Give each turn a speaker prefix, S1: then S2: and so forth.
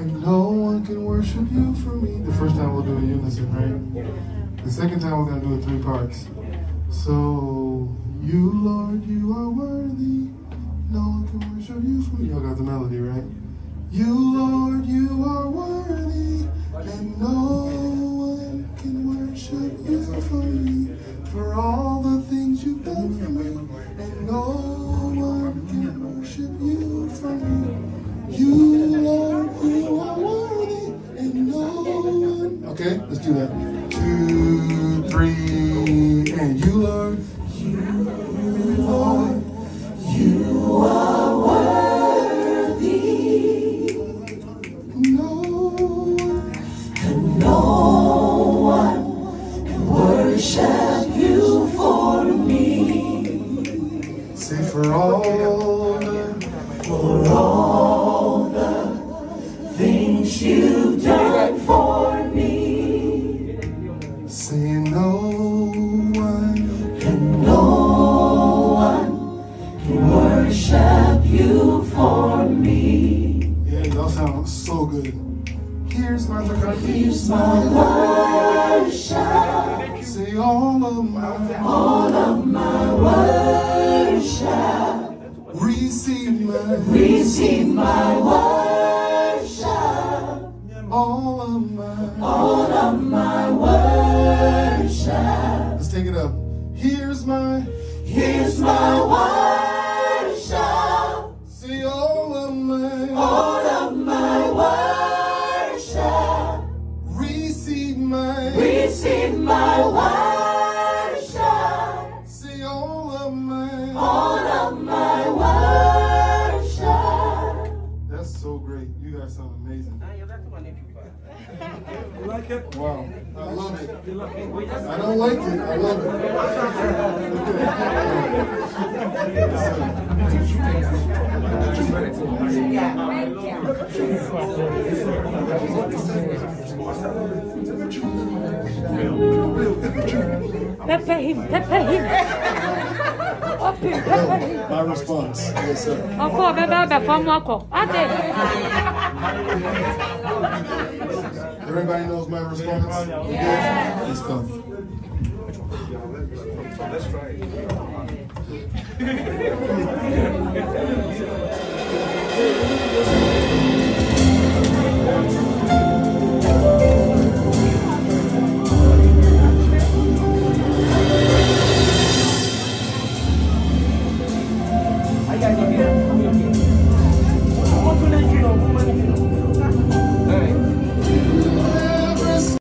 S1: And no one can worship you for me. The first time we'll do it unison, right? The second time we're gonna do it three parts. So you, Lord, you are worthy. No one can worship you for me. Y'all got the melody, right? You, Lord, you are worthy, let's do that. Two, three, and you, Lord. You, Lord, you are worthy. No and no one can worship you for me. Say for all y'all so good. Here's my Here's my worship. Say all of my all of my worship. Receive my receive my worship. All of my all of my worship. Let's take it up. Here's my here's my worship. See all of my my receive my worship. See all of my all of my worship. That's so great. You guys sound amazing.
S2: You like it?
S1: Wow. I love it.
S2: You like it?
S1: I don't like it. I love
S3: Pepper him, pepper him. Up him, pepper him.
S1: it. My response. Yes, sir.
S3: Ọkọ bẹbẹ ọbẹ fọmù ọkọ. Ate.
S1: Everybody knows my response? You good? Let's go.
S2: Let's try it.